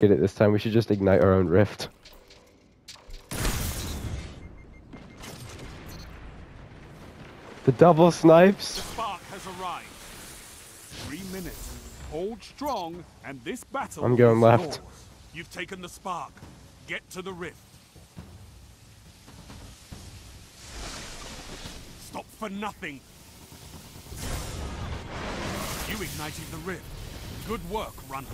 Get it this time. We should just ignite our own rift. The double snipes. The spark has arrived. Three minutes. Hold strong, and this battle I'm going left. yours. You've taken the spark. Get to the rift. Stop for nothing. You ignited the rift. Good work, runner.